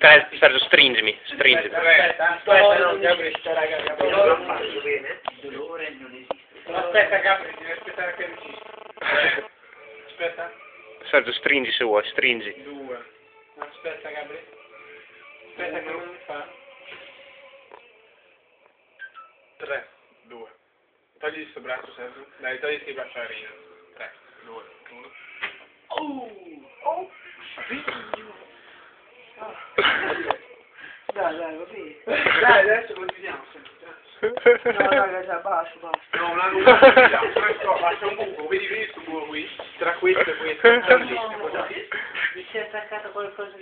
Stai- Sergio, stringimi, stringimi. Aspetta, aspetta, no, Gabri. Aspetta, ragazzi. Non l'ho fatto bene. Il dolore non esiste. Aspetta, Gabri, devi aspettare che registra. Aspetta. Sergio, stringi se vuoi, stringi. Due. Aspetta, Gabri. Aspetta che non mi fa. Tre. Due. Togli questo braccio, Sergio. Dai, togli questi bracciarino. Tre. Due. Dai, dai, va bene. Dai, adesso continuiamo. No, raga, già, basta, basta. No, una lunga Questo faccio un buco, vedi questo buco qui? Tra questo e questo. Bellissimo, dai. Mi si è attaccato qualcosa